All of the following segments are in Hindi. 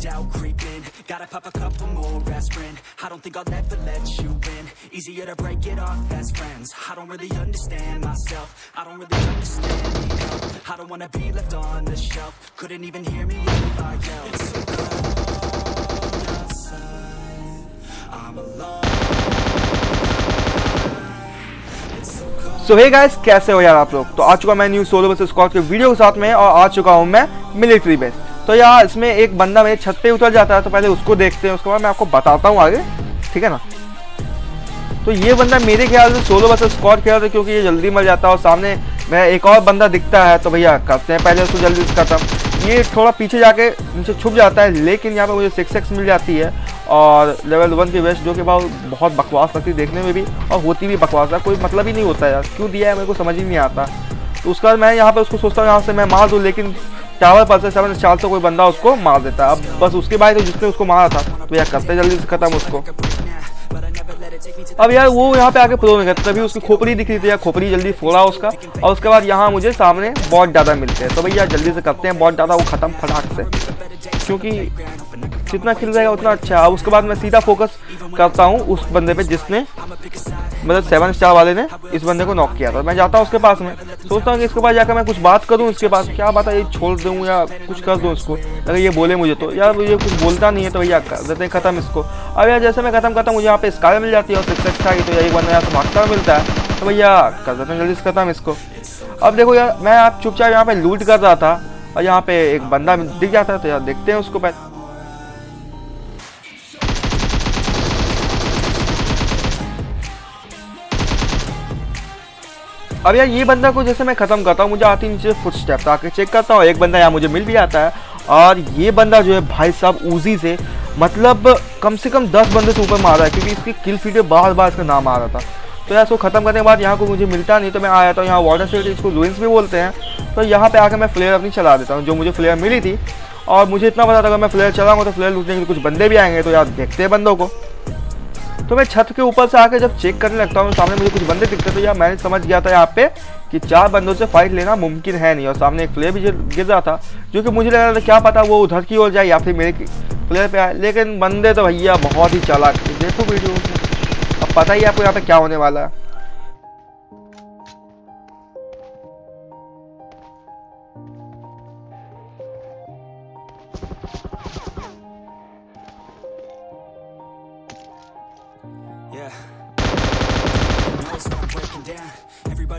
doubt creep in Gotta pop a couple more aspirin I don't think I'll ever let you in Easier to break it off best friends I don't really understand myself I don't really understand help I don't wanna be left on the shelf Couldn't even hear me if I yelled It's so cold outside I'm alone so hey guys कैसे हो यार आप लोग तो आ चुका मैं न्यू सोलो बस स्क्वाड के वीडियो के साथ में और आ चुका हूँ मैं मिलिट्री बेस तो यार इसमें एक बंदा मेरे छत पे उतर जाता है तो पहले उसको देखते हैं, उसके बाद मैं आपको बताता हूँ आगे, ठीक है ना? तो ये बंदा मेरे ख्याल से सोलो बस स्क्वाड खेल रहा था, क्योंकि ये जल्दी मर जाता है और सामने मैं एक और बंदा दिखता है तो भैया करते हैं पहले उसको जल्दी से खत्म। ये थोड़ा पीछे जाके नीचे छुप जाता है, लेकिन यहाँ पर मुझे सिक्स एक्स मिल जाती है, और लेवल वन की वेस्ट जो कि बहुत बहुत बकवास लगती देखने में भी, और होती भी बकवास है, कोई मतलब ही नहीं होता यार, क्यों दिया है, मेरे को समझ ही नहीं आता। तो उसके मैं यहाँ पर उसको सोचता हूँ, यहाँ से मैं मार दूँ, लेकिन टावर पर से सेवन चार से कोई बंदा उसको मार देता है। अब बस उसके बाद जिसने उसको मारा था तो यार करते जल्दी से खत्म उसको। अब यार वो यहाँ पे आके प्रो नहीं करता तभी उसकी खोपड़ी दिख रही थी यार, खोपड़ी जल्दी फोड़ा उसका, और उसके बाद यहाँ मुझे सामने बहुत ज़्यादा मिलते हैं। तो भैया जल्दी से करते हैं, बहुत ज़्यादा वो ख़त्म फटाक से, क्योंकि जितना खिल जाएगा उतना अच्छा है। अब उसके बाद मैं सीधा फोकस करता हूँ उस बंदे पे जिसने मतलब सेवन स्टार वाले ने इस बंदे को नॉक किया था। मैं जाता हूँ उसके पास में। सोचता हूँ कि इसके पास जाकर मैं कुछ बात करूँ इसके पास। क्या बात है, ये छोड़ दूँ या कुछ कर दूँ इसको? अगर ये बोले मुझे तो। यार, ये कुछ बोलता नहीं है तो भैया, कर देते हैं खत्म इसको। अब यार, जैसे मैं खत्म करता हूँ, मुझे यहाँ पे स्कार मिल जाती है और सिक्स एक्स्ट्रा तो यही बंदा यहाँ से हुआ मिलता है। तो भैया, कर देते हैं जल्दी से खत्म इसको। अब देखो यार, मैं आप चुपचाप यहाँ पे लूट कर रहा था और यहाँ पे एक बंदा दिख जाता है तो यार देखते हैं उसको पहले। अब यार ये बंदा को जैसे मैं खत्म करता हूँ, मुझे आती नीचे फुट स्टेप आके चेक करता हूँ, एक बंदा यहाँ मुझे मिल भी आता है। और ये बंदा जो है भाई साहब ऊजी से मतलब कम से कम दस बंदे से ऊपर मारा है, क्योंकि इसकी किल फ़ीड में बार बार इसका नाम आ रहा था। तो यार इसको खत्म करने के बाद यहाँ को मुझे मिलता नहीं तो मैं आया था यहाँ वाटर स्टेट इसको लुइंस भी बोलते हैं। तो यहाँ पे आकर मैं फ्लेयर अपनी चला देता हूँ, जो मुझे फ्लेयर मिली थी। और मुझे इतना पता था अगर मैं फ्लेयर चलाऊँगा तो फ्लेयर लूटने के लिए कुछ बंदे भी आएँगे तो यार देखते हैं बंदों को। तो मैं छत के ऊपर से आके जब चेक करने लगता हूँ, सामने मुझे कुछ बंदे दिखते तो यार मैंने समझ गया था यहाँ पे कि चार बंदों से फाइट लेना मुमकिन है नहीं। और सामने एक प्लेयर भी गिर रहा था, जो कि मुझे लग रहा था क्या पता वो उधर की ओर जाए या फिर मेरे प्लेयर पे आए। लेकिन बंदे तो भैया बहुत ही चालाक थे। देखो वीडियो अब पता ही आपको यहाँ पे क्या होने वाला है।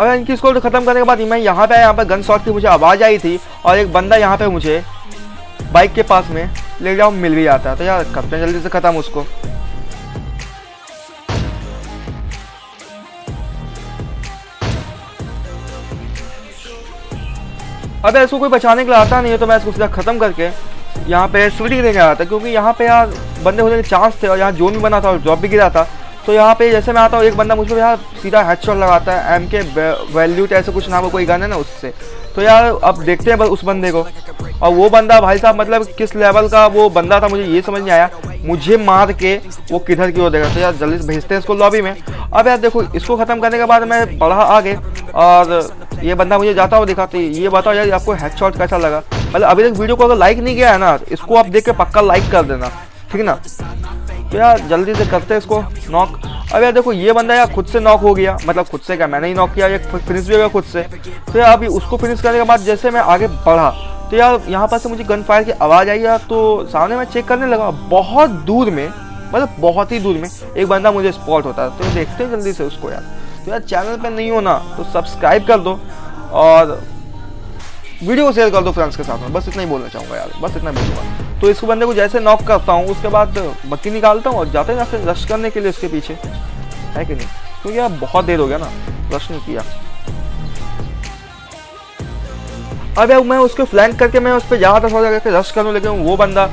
और इनकी स्कोर खत्म करने के बाद मैं यहाँ पे आया, यहाँ पे गन शॉट की मुझे आवाज़ आई थी और एक बंदा यहाँ पे मुझे बाइक के पास में ले जाओ मिल भी जाता है। तो यार हैं जल्दी से ख़त्म उसको। अब इसको कोई बचाने के लिए आता नहीं है तो मैं इसको सीधा ख़त्म करके यहाँ पे शूटिंग देने आया था, क्योंकि यहाँ पे यार बंदे होने के चांस थे और यहाँ जोन भी बना था और ड्रॉप भी गिरा था। तो यहाँ पे जैसे मैं आता हूँ, एक बंदा मुझ यार सीधा हेडशॉट लगाता है एम के वैल्यूट ऐसे कुछ नाम कोई गन है ना उससे। तो यार अब देखते हैं बस उस बंदे को। और वो बंदा भाई साहब मतलब किस लेवल का वो बंदा था, मुझे ये समझ नहीं आया। मुझे मार के वो किधर की ओर देगा। तो यार जल्दी भेजते हैं इसको लॉबी में। अब यार देखो, इसको ख़त्म करने के बाद मैं बढ़ा आगे और ये बंदा मुझे जाता हुआ दिखा तो ये बताओ यार, आपको हेडशॉट कैसा लगा? मतलब अभी तक वीडियो को अगर लाइक नहीं किया है ना, इसको आप देख के पक्का लाइक कर देना, ठीक ना? तो यार, जल्दी से करते हैं इसको नॉक अब यार देखो, ये बंदा यार खुद से नॉक हो गया। मतलब खुद से क्या, मैंने ही नॉक किया एक फिनिश भी हो गया खुद से। तो यार अभी उसको फिनिश करने के बाद जैसे मैं आगे बढ़ा तो यार यहाँ पर से मुझे गन फायर की आवाज़ आई यार तो सामने मैं चेक करने लगा, बहुत दूर में मतलब बहुत ही दूर में एक बंदा मुझे स्पॉट होता है। तो देखते हैं जल्दी से उसको यार। तो यार चैनल पे नहीं हो ना तो सब्सक्राइब कर दो और वीडियो शेयर कर दो फ्रेंड्स के साथ में। बस इतना ही बोलना चाहूँगा यार, बस इतना बोलूँगा। तो इस बंदे को जैसे नॉक करता हूँ, उसके बाद बत्ती निकालता हूँ और जाते हैं फिर रश करने के लिए उसके पीछे। है कि नहीं? तो यार बहुत देर हो गया ना रश नहीं किया। अब यार मैं उसको फ्लैंक करके मैं उस पर जा था सोचा करके रश करूँ, लेकिन वो बंदा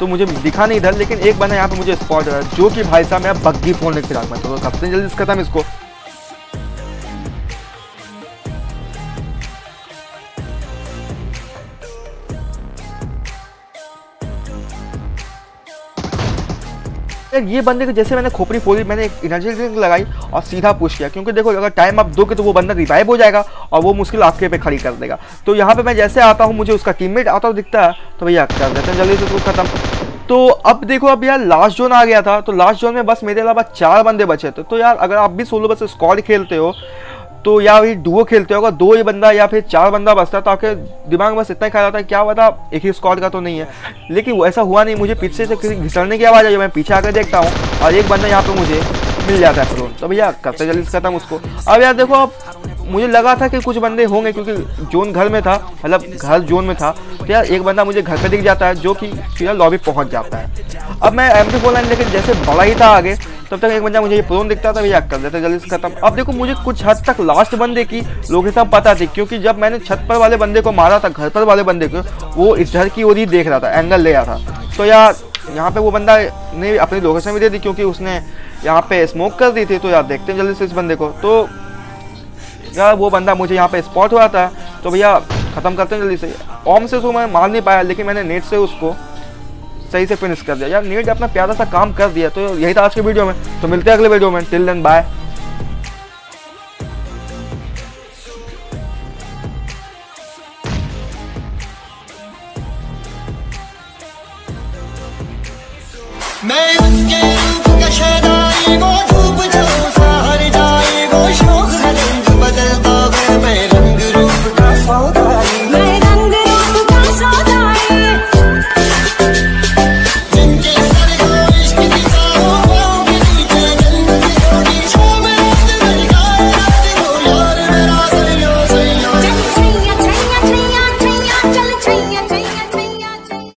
तो मुझे दिखा नहीं इधर, लेकिन एक बंदा यहाँ पे मुझे स्पॉट है, जो कि भाई साहब मैं बग्गी फ़ोन लेके फ़िलहाल मैं तो सबसे जल्दी खत्म इसको? ये बंदे को जैसे मैंने खोपड़ी फोड़ी मैंने एक एनर्जी ड्रिंक लगाई और सीधा पुश किया। क्योंकि देखो, अगर टाइम आप दोगे तो वो बंदा रिवाइव हो जाएगा और वो मुश्किल आपके पे खड़ी कर देगा। तो यहाँ पे मैं जैसे आता हूँ, मुझे उसका टीममेट आता हुआ दिखता है तो भैया कर देते हैं, जल्दी से उसको खत्म। तो अब देखो, अब यार लास्ट जोन आ गया था तो लास्ट जोन में बस मेरे अलावा चार बंदे बचे थे। तो यार, अगर आप भी सोलो बस स्कॉड खेलते हो तो या वही डुओ खेलते होगा, दो ही बंदा या फिर चार बंदा बसता तो आपके दिमाग में बस इतना ही ख्याल आता है, क्या पता एक ही स्क्वाड का तो नहीं है। लेकिन ऐसा हुआ नहीं, मुझे पीछे से किसी घिसड़ने की आवाज़ आई, मैं पीछे आकर देखता हूँ, और एक बंदा यहाँ पर मुझे मिल जाता है फ्रोन तो भैया करते जल्दी खत्म उसको? अब यार देखो, अब मुझे लगा था कि कुछ बंदे होंगे, क्योंकि जोन घर में था मतलब घर जोन में था तो यार एक बंदा मुझे घर पे दिख जाता है, जो कि सीधा लॉबी पहुँच जाता है। अब मैं एम टी फोर लाइन लेकिन जैसे बड़ा ही था आगे तब तक एक बंदा मुझे ये प्रोन दिखता था, भैया कर देते जल्दी से खत्म। अब देखो, मुझे कुछ हद तक लास्ट बंदे की लोकेशन पता थी, क्योंकि जब मैंने छत पर वाले बंदे को मारा था, घर पर वाले बंदे को, वो इधर की ओर ही देख रहा था एंगल ले रहा था। तो यार, यहाँ पे वो बंदा ने अपनी लोकेशन भी दे दी, क्योंकि उसने यहाँ पे स्मोक कर दी थी तो यार देखते हैं जल्दी से इस बंदे को। तो यार, वो बंदा मुझे यहाँ पे स्पॉट हुआ था तो भैया ख़त्म करते हैं जल्दी से। ओम से उसको मैं मार नहीं पाया, लेकिन मैंने नेट से उसको सही से फिनिश कर दिया। यार नेट अपना प्यारा सा काम कर दिया तो यही था आज के वीडियो में। तो मिलते हैं अगले वीडियो में। Till then bye Man